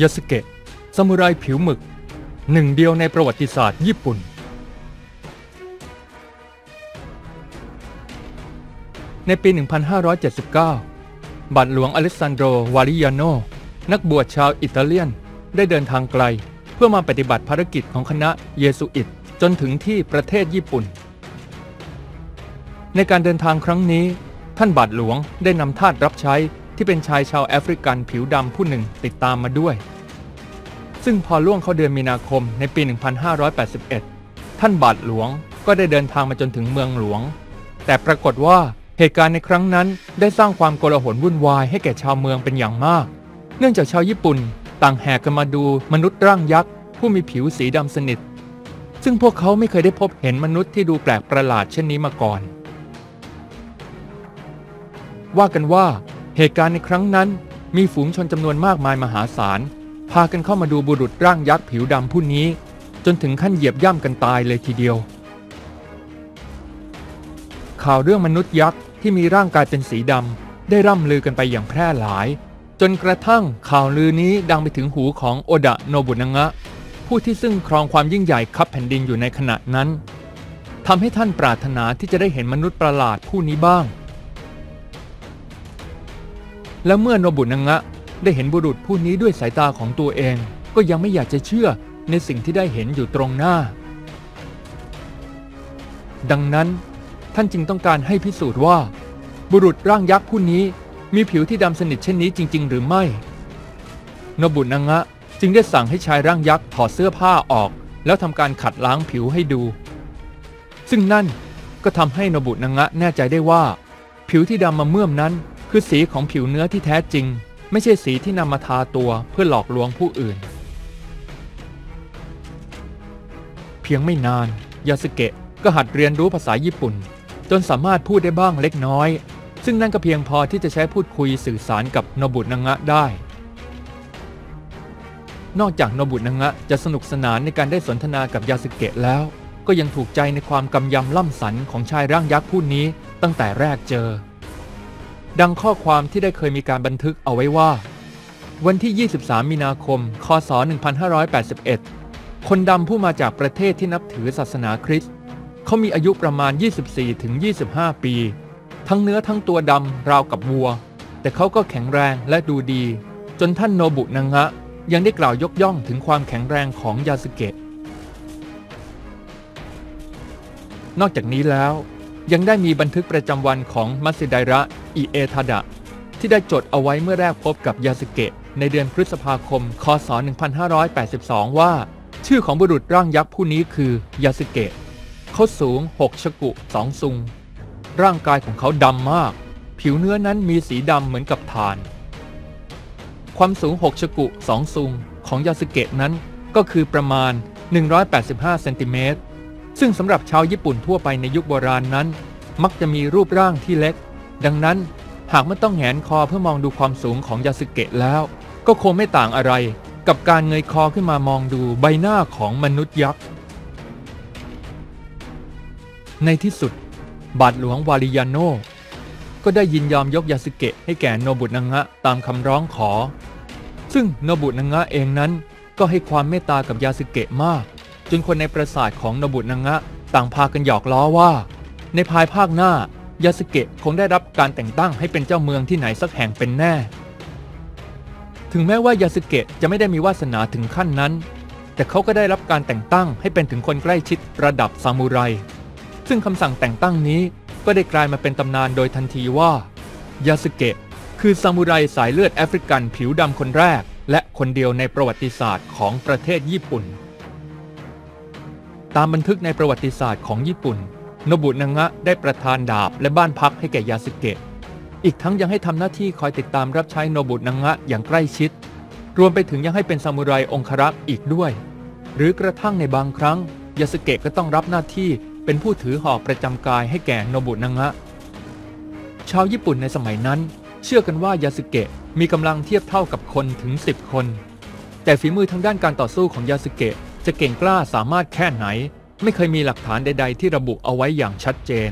ยาสเกะซามูไรผิวหมึก หนึ่งเดียวในประวัติศาสตร์ญี่ปุ่น ในปี 1579 บัตรหลวงอเล็กซานโดรวาริยาโน นักบวชชาวอิตาเลียนได้เดินทางไกล เพื่อมาปฏิบัติภารกิจของคณะเยสุอิตจนถึงที่ประเทศญี่ปุ่น ในการเดินทางครั้งนี้ ท่านบาทหลวงได้นำทาสรับใช้ ที่เป็นชายชาวแอฟริกันผิวดำผู้หนึ่งติดตามมาด้วย ซึ่งพอล่วงเข้าเดือนมีนาคมในปี 1581 ท่านบาทหลวงก็ได้เดินทางมาจนถึงเมืองหลวง แต่ปรากฏว่าเหตุการณ์ในครั้งนั้นได้สร้างความโกลาหลวุ่นวายให้แก่ชาวเมืองเป็นอย่างมาก เนื่องจากชาวญี่ปุ่นต่างแห่กันมาดูมนุษย์ร่างยักษ์ ผู้มีผิวสีดำสนิท ซึ่งพวกเขาไม่เคยได้พบเห็นมนุษย์ที่ดูแปลกประหลาดเช่นนี้มาก่อน ว่ากันว่า เหตุการณ์ในครั้งนั้นมีฝูงชนจำนวนมากมายมหาศาล พากันเข้ามาดูบุรุษร่างยักษ์ผิวดำผู้นี้ จนถึงขั้นเหยียบย่ำกันตายเลยทีเดียว ข่าวเรื่องมนุษย์ยักษ์ที่มีร่างกายเป็นสีดำได้ร่ำลือกันไปอย่างแพร่หลาย จนกระทั่งข่าวลือนี้ดังไปถึงหูของโอดะโนบุนงะ ผู้ที่ซึ่งครองความยิ่งใหญ่คับแผ่นดินอยู่ในขณะนั้นทำให้ท่านปรารถนาที่จะได้เห็นมนุษย์ประหลาดผู้นี้บ้าง และเมื่อนบุนงะได้เห็นบุรุษผู้นี้ด้วยสายตาของตัวเอง ก็ยังไม่อยากจะเชื่อในสิ่งที่ได้เห็นอยู่ตรงหน้า ดังนั้น ท่านจึงต้องการให้พิสูจน์ว่า บุรุษร่างยักษ์ผู้นี้มีผิวที่ดำสนิทเช่นนี้จริง ๆ หรือไม่ นบุนงะจึงได้สั่งให้ชายร่างยักษ์ถอดเสื้อผ้าออก แล้วทำการขัดล้างผิวให้ดู ซึ่งนั่นก็ทำให้นบุนงะแน่ใจได้ว่า ผิวที่ดำมาเมื่อมนั้น คือสีของผิวเนื้อที่แท้จริง ไม่ใช่สีที่นำมาทาตัวเพื่อหลอกลวงผู้อื่น เพียงไม่นาน ยาสเกะก็หัดเรียนรู้ภาษาญี่ปุ่น จนสามารถพูดได้บ้างเล็กน้อย ซึ่งนั่นก็เพียงพอที่จะใช้พูดคุยสื่อสารกับโนบุนงะได้ นอกจากโนบุนงะจะสนุกสนานในการได้สนทนากับยาสเกะแล้ว ก็ยังถูกใจในความกำยำล่ำสันของชายร่างยักษ์ผู้นี้ตั้งแต่แรกเจอ ดังข้อความที่ได้เคยมีการบันทึกเอาไว้ว่า วันที่ 23 มีนาคม คศ 1581 คนดำผู้มาจากประเทศที่นับถือศาสนาคริสต์เขามีอายุประมาณ 24-25 ปี ทั้งเนื้อทั้งตัวดำราวกับวัว แต่เขาก็แข็งแรงและดูดี จนท่านโนบุนางะ ยังได้กล่าวยกย่องถึงความแข็งแรงของยาสึเกะนอกจากนี้แล้ว ยังได้มีบันทึกประจำวันของมัตสึไดระอิเอทาดะ ที่ได้จดเอาไว้เมื่อแรกพบกับยาสึเกะ ในเดือนพฤษภาคม คศ 1582 ว่า ชื่อของบุรุษร่างยักษ์ผู้นี้คือยาสึเกะเขาสูง 6 ชกุสองซุง ร่างกายของเขาดำมาก ผิวเนื้อนั้นมีสีดำเหมือนกับถ่าน ความสูง 6 ชกุสองซุงของยาสึเกะนั้นก็คือประมาณ 185 เซนติเมตร ซึ่งสำหรับชาวญี่ปุ่นทั่วไปในยุคโบราณนั้น มักจะมีรูปร่างที่เล็ก ดังนั้นหากไม่ต้องแหงนคอเพื่อมองดูความสูงของยาสึเกะแล้ว ก็คงไม่ต่างอะไร กับการเงยคอขึ้นมามองดูใบหน้าของมนุษย์ยักษ์ ในที่สุด บาทหลวงวาริยาโนก็ได้ยินยอมยกยาสึเกะให้แก่โนบุนางะตามคำร้องขอ ซึ่งโนบุนางะเองนั้นก็ให้ความเมตตากับยาสึเกะมาก จนคนในปราสาทของโนบุนางะต่างพากันหยอกล้อว่า ในภายภาคหน้ายาสึเกะคงได้รับการแต่งตั้งให้เป็นเจ้าเมืองที่ไหนสักแห่งเป็นแน่ ถึงแม้ว่ายาสึเกะจะไม่ได้มีวาสนาถึงขั้นนั้น แต่เขาก็ได้รับการแต่งตั้งให้เป็นถึงคนใกล้ชิดระดับซามูไรซึ่งคำสั่งแต่งตั้งนี้ก็ได้กลายมาเป็นตำนานโดยทันทีว่ายาสึเกะคือซามูไรสายเลือดแอฟริกันผิวดำคนแรก และคนเดียวในประวัติศาสตร์ของประเทศญี่ปุ่น ตามบันทึกในประวัติศาสตร์ของญี่ปุ่น โนบุนางะได้ประทานดาบและบ้านพักให้แก่ยาสึเกะ อีกทั้งยังให้ทำหน้าที่คอยติดตามรับใช้โนบุนางะอย่างใกล้ชิด รวมไปถึงยังให้เป็นซามูไรองครักษ์อีกด้วย หรือกระทั่งในบางครั้ง ยาสึเกะก็ต้องรับหน้าที่เป็นผู้ถือหอกประจำกายให้แก่โนบุนางะ ชาวญี่ปุ่นในสมัยนั้น เชื่อกันว่ายาสึเกะมีกำลังเทียบเท่ากับคนถึง 10 คน แต่ฝีมือทางด้านการต่อสู้ของยาสึเกะ จะเก่งกล้าสามารถแค่ไหน ไม่เคยมีหลักฐานใด ๆ ที่ระบุเอาไว้อย่างชัดเจน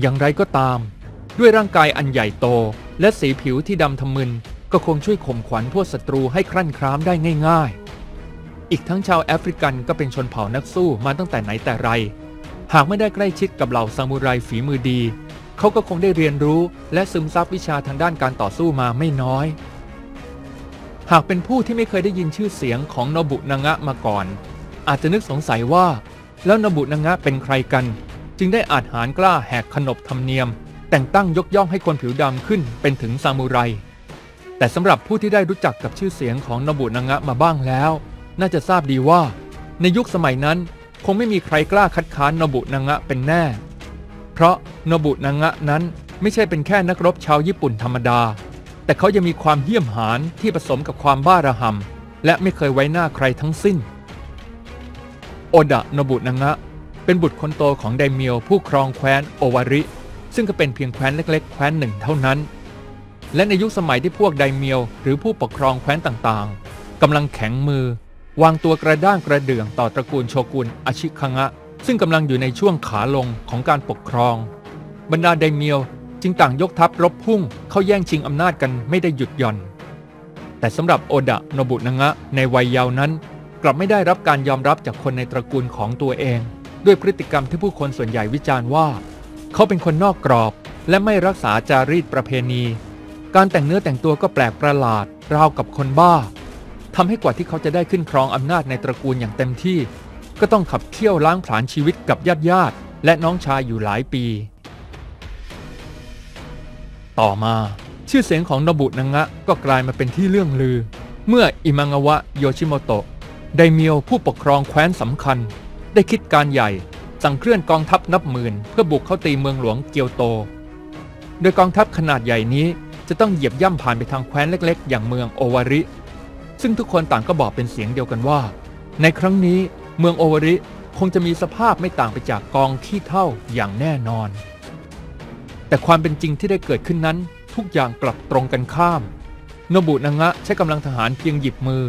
อย่างไรก็ตาม ด้วยร่างกายอันใหญ่โต และสีผิวที่ดำทะมึนก็คงช่วยข่มขวัญพวกศัตรูให้ครั่นคร้ามได้ง่าย ๆ อีกทั้งชาวแอฟริกันก็เป็นชนเผ่านักสู้มาตั้งแต่ไหนแต่ไร หากไม่ได้ใกล้ชิดกับเหล่าซามูไรฝีมือดี เขาก็คงได้เรียนรู้และซึมซับวิชาทางด้านการต่อสู้มาไม่น้อย หากเป็นผู้ที่ไม่เคยได้ยินชื่อเสียงของโนบุนางะมาก่อน อาจจะนึกสงสัยว่า แล้วโนบุนางะเป็นใครกัน จึงได้อาจหารกล้าแหกขนบธรรมเนียม แต่งตั้งยกย่องให้คนผิวดำขึ้นเป็นถึงซามูไร แต่สำหรับผู้ที่ได้รู้จักกับชื่อเสียงของโนบุนางะมาบ้างแล้ว น่าจะทราบดีว่า ในยุคสมัยนั้น คงไม่มีใครกล้าคัดค้านโนบุนางะเป็นแน่ เพราะโนบุนางะนั้นไม่ใช่เป็นแค่นักรบชาวญี่ปุ่นธรรมดา แต่เขายังมีความเหี้ยมหาญที่ผสมกับความบ้าระห่ำและไม่เคยไว้หน้าใครทั้งสิ้น โอดะโนบุนางะ เป็นบุตรคนโตของไดเมียวผู้ครองแคว้นโอวาริ ซึ่งก็เป็นเพียงแคว้นเล็กๆ แคว้นหนึ่งเท่านั้น และในยุคสมัยที่พวกไดเมียว หรือผู้ปกครองแคว้นต่างๆกำลังแข็งมือ วางตัวกระด้างกระเดื่องต่อตระกูลโชกุนอาชิคังะ ซึ่งกำลังอยู่ในช่วงขาลงของการปกครอง บรรดาไดเมียว จึงต่างยกทัพรบพุ่งเข้าแย่งชิงอำนาจกันไม่ได้หยุดหย่อน แต่สำหรับโอดะโนบุนางะในวัยเยาว์นั้น กลับไม่ได้รับการยอมรับจากคนในตระกูลของตัวเอง ด้วยพฤติกรรมที่ผู้คนส่วนใหญ่วิจารณ์ว่า เขาเป็นคนนอกกรอบ และไม่รักษาจารีตประเพณี การแต่งเนื้อแต่งตัวก็แปลกประหลาดราวกับคนบ้าทำให้กว่าที่เขาจะได้ขึ้นครองอำนาจในตระกูลอย่างเต็มที่ ก็ต้องขับเคี่ยวล้างผลาญชีวิตกับญาติญาติและน้องชายอยู่หลายปี ต่อมา ชื่อเสียงของโนบุนางะก็กลายมาเป็นที่เรื่องลือ เมื่ออิมังวะโยชิโมโตะไดเมียวผู้ปกครองแคว้นสำคัญ ได้คิดการใหญ่ สั่งเคลื่อนกองทัพนับหมื่น เพื่อบุกเข้าตีเมืองหลวงเกียวโต โดยกองทัพขนาดใหญ่นี้จะต้องเหยียบย่ำผ่านไปทางแคว้นเล็กๆ อย่างเมืองโอวาริ ซึ่งทุกคนต่างก็บอกเป็นเสียงเดียวกันว่า ในครั้งนี้เมืองโอวาริคงจะมีสภาพไม่ต่างไปจากกองขี้เท่าอย่างแน่นอน แต่ความเป็นจริงที่ได้เกิดขึ้นนั้น ทุกอย่างกลับตรงกันข้าม โนบุนางะใช้กำลังทหารเพียงหยิบมือ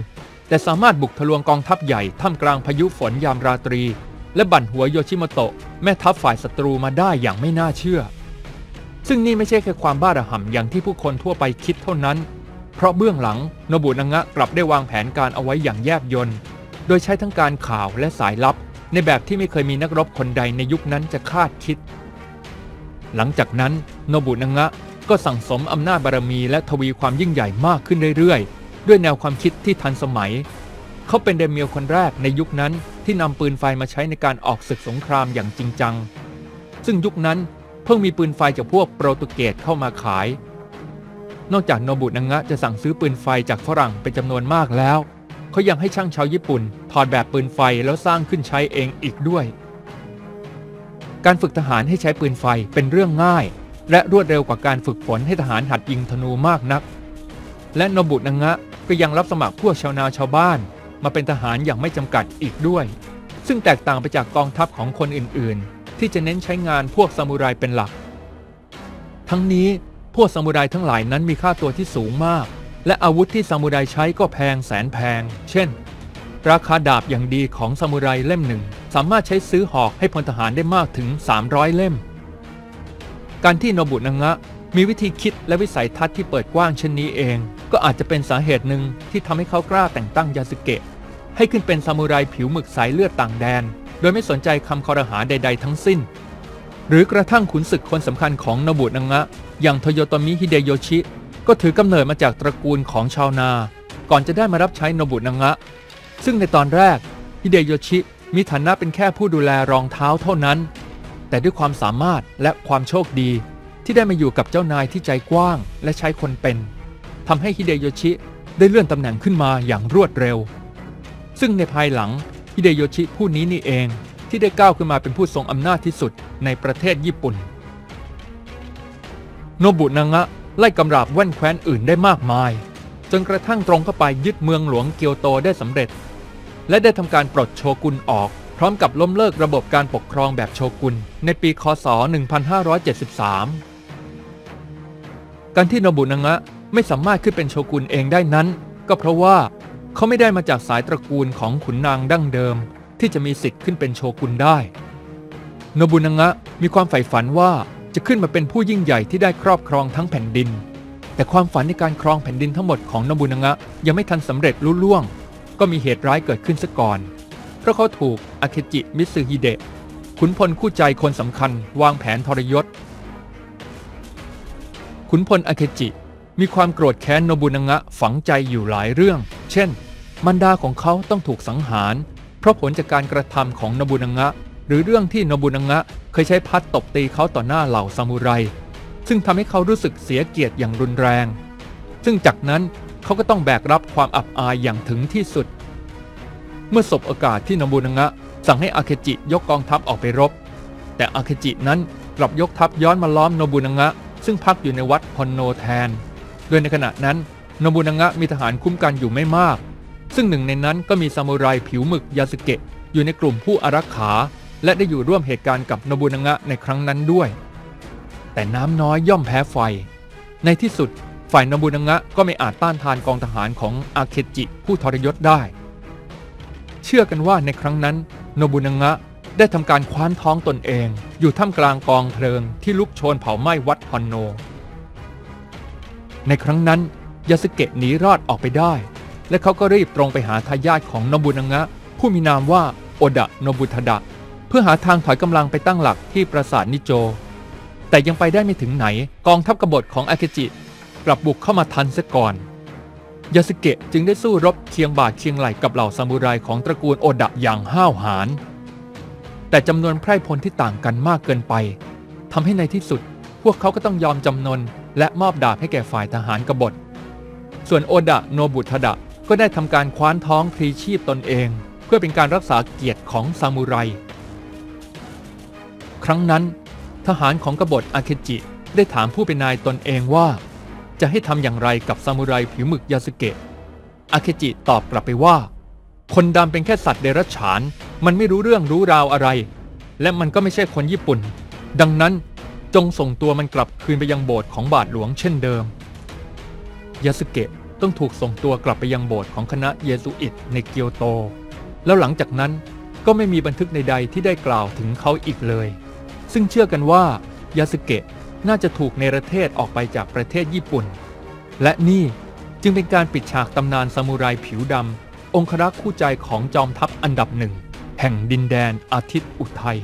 แต่สามารถบุกทะลวงกองทัพใหญ่ท่ามกลางพายุฝนยามราตรี และบั่นหัวโยชิโมโตะแม่ทัพฝ่ายศัตรูมาได้อย่างไม่น่าเชื่อ ซึ่งนี่ไม่ใช่แค่ความบ้าระห่ำอย่างที่ผู้คนทั่วไปคิดเท่านั้น เพราะเบื้องหลังโนบุนางะกลับได้วางแผนการเอาไว้อย่างแยบยลโดยใช้ทั้งการข่าวและสายลับ ในแบบที่ไม่เคยมีนักรบคนใดในยุคนั้นจะคาดคิด หลังจากนั้นโนบุนางะก็สั่งสมอำนาจบารมีและทวีความยิ่งใหญ่มากขึ้นเรื่อยๆ ด้วยแนวความคิดที่ทันสมัย เขาเป็นเดเมียวคนแรกในยุคนั้นที่นำปืนไฟมาใช้ในการออกศึกสงครามอย่างจริงจัง ซึ่งยุคนั้นเพิ่งมีปืนไฟจากพวกโปรตุเกสเข้ามาขาย นอกจากโนบุนางะจะสั่งซื้อปืนไฟจากฝรั่งเป็นจำนวนมากแล้ว เขายังให้ช่างชาวญี่ปุ่นถอดแบบปืนไฟแล้วสร้างขึ้นใช้เองอีกด้วย การฝึกทหารให้ใช้ปืนไฟเป็นเรื่องง่าย และรวดเร็วกว่าการฝึกฝนให้ทหารหัดยิงธนูมากนัก และโนบุนางะก็ยังรับสมัครพวกชาวนาชาวบ้าน มาเป็นทหารอย่างไม่จำกัดอีกด้วย ซึ่งแตกต่างไปจากกองทัพของคนอื่นๆ ที่จะเน้นใช้งานพวกซามูไรเป็นหลัก ทั้งนี้พวกซามูไรทั้งหลายนั้นมีค่าตัวที่สูงมาก และอาวุธที่ซามูไรใช้ก็แพงแสนแพง เช่น ราคาดาบอย่างดีของซามูไรเล่มหนึ่ง สามารถใช้ซื้อหอกให้พลทหารได้มากถึง 300 เล่ม การที่โนบุนางะมีวิธีคิดและวิสัยทัศน์ที่เปิดกว้างเช่นนี้เอง ก็อาจจะเป็นสาเหตุหนึ่งที่ทำให้เขากล้าแต่งตั้งยาสึเกะ ให้ขึ้นเป็นซามูไรผิวหมึกสายเลือดต่างแดน โดยไม่สนใจคำคอรหาใด ๆ ทั้งสิ้น หรือกระทั่งขุนศึกคนสำคัญของโนบุนางะ อย่างโทโยโตมิฮิเดโยชิ ก็ถือกำเนิดมาจากตระกูลของชาวนา ก่อนจะได้มารับใช้โนบุนางะ ซึ่งในตอนแรกฮิเดโยชิ มีฐานะเป็นแค่ผู้ดูแลรองเท้าเท่านั้น แต่ด้วยความสามารถและความโชคดี ที่ได้มาอยู่กับเจ้านายที่ใจกว้างและใช้คนเป็นทำให้ฮิเดโยชิได้เลื่อนตำแหน่งขึ้นมาอย่างรวดเร็ว ซึ่งในภายหลังฮิเดโยชิผู้นี้นี่เองที่ได้ก้าวขึ้นมาเป็นผู้ทรงอำนาจที่สุดในประเทศญี่ปุ่น โนบุนางะไล่กำราบแว่นแคว้นอื่นได้มากมาย จนกระทั่งตรงเข้าไปยึดเมืองหลวงเกียวโตได้สำเร็จ และได้ทำการปลดโชกุนออก พร้อมกับล้มเลิกระบบการปกครองแบบโชกุนในปี คศ 1573 การที่โนบุนางะไม่สามารถขึ้นเป็นโชกุนเองได้นั้น ก็เพราะว่าเขาไม่ได้มาจากสายตระกูลของขุนนางดั้งเดิม ที่จะมีสิทธิ์ขึ้นเป็นโชกุนได้โนบุนางะมีความใฝ่ฝันว่าจะขึ้นมาเป็นผู้ยิ่งใหญ่ที่ได้ครอบครองทั้งแผ่นดิน แต่ความฝันในการครองแผ่นดินทั้งหมดของนบุนงะยังไม่ทันสำเร็จลุล่วง ก็มีเหตุร้ายเกิดขึ้นซะก่อน เพราะเขาถูกอาเคจิมิซึฮิเดะขุนพลคู่ใจคนสำคัญวางแผนทรยศ ขุนพลอาเคจิมีความโกรธแค้นโนบุนงะฝังใจอยู่หลายเรื่อง เช่น มารดาของเขาต้องถูกสังหาร เพราะผลจากการกระทำของโนบุนงะ หรือเรื่องที่โนบุนงะเคยใช้พัดตบตีเขาต่อหน้าเหล่าซามูไร ซึ่งทำให้เขารู้สึกเสียเกียรติอย่างรุนแรง ซึ่งจากนั้น เขาก็ต้องแบกรับความอับอายอย่างถึงที่สุด เมื่อสบโอกาสที่โนบุนงะ สั่งให้อาเคจิยกกองทัพออกไปรบ แต่อาเคจินั้นกลับยกทัพย้อนมาล้อมโนบุนงะ ซึ่งพักอยู่ในวัดฮอนโนแทน โดยในขณะนั้นโนบุนงะมีทหารคุ้มกันอยู่ไม่มาก ซึ่งหนึ่งในนั้นก็มีซามูไรผิวหมึกยาสเกะอยู่ในกลุ่มผู้อารักขา และได้อยู่ร่วมเหตุการณ์กับโนบุนงะในครั้งนั้นด้วย แต่น้ำน้อยย่อมแพ้ไฟ ในที่สุด ฝ่ายนบุนงะก็ไม่อาจต้านทานกองทหารของอาเคจิผู้ทรยศได้ เชื่อกันว่าในครั้งนั้นนบุนงะได้ทำการคว้านท้องตนเอง อยู่ท่ามกลางกองเพลิงที่ลุกโชนเผาไหม้วัดฮอนโน ในครั้งนั้นยาสเกะหนีรอดออกไปได้ และเขาก็รีบตรงไปหาทายาทของนบุนงะผู้มีนามว่าโอดะโนบุทดะ เพื่อหาทางถอยกำลังไปตั้งหลักที่ปราสาทนิโจ แต่ยังไปได้ไม่ถึงไหนกองทัพกบฏของอาเคจิ กลับบุกเข้ามาทันเสียก่อนยาสเกะจึงได้สู้รบเคียงบ่าเคียงไหลกับเหล่าซามูไรของตระกูลโอดะอย่างห้าวหาญแต่จำนวนไพร่พลที่ต่างกันมากเกินไปทำให้ในที่สุด พวกเขาก็ต้องยอมจำนนและมอบดาบให้แก่ฝ่ายทหารกบฏ ส่วนโอดะโนบุทดะก็ได้ทำการคว้านท้องพลีชีพตนเอง เพื่อเป็นการรักษาเกียรติของซามูไร ครั้งนั้น ทหารของกบฏอาเคจิได้ถามผู้เป็นนายตนเองว่า จะให้ทำอย่างไรกับซามูไรผิวหมึกยาสึเกะ อาเคจิตอบกลับไปว่า คนดำเป็นแค่สัตว์เดรัจฉาน มันไม่รู้เรื่องรู้ราวอะไร และมันก็ไม่ใช่คนญี่ปุ่น ดังนั้นจงส่งตัวมันกลับคืนไปยังโบสถ์ของบาทหลวงเช่นเดิม ยาสึเกะต้องถูกส่งตัวกลับไปยังโบสถ์ของคณะเยซูอิตในเกียวโต แล้วหลังจากนั้นก็ไม่มีบันทึกใดๆที่ได้กล่าวถึงเขาอีกเลย ซึ่งเชื่อกันว่ายาสึเกะ น่าจะถูกเนรเทศออกไปจากประเทศญี่ปุ่น และนี่จึงเป็นการปิดฉากตำนานซามูไรผิวดำองครักษ์คู่ใจของจอมทัพอันดับหนึ่ง แห่งดินแดนอาทิตย์อุทัย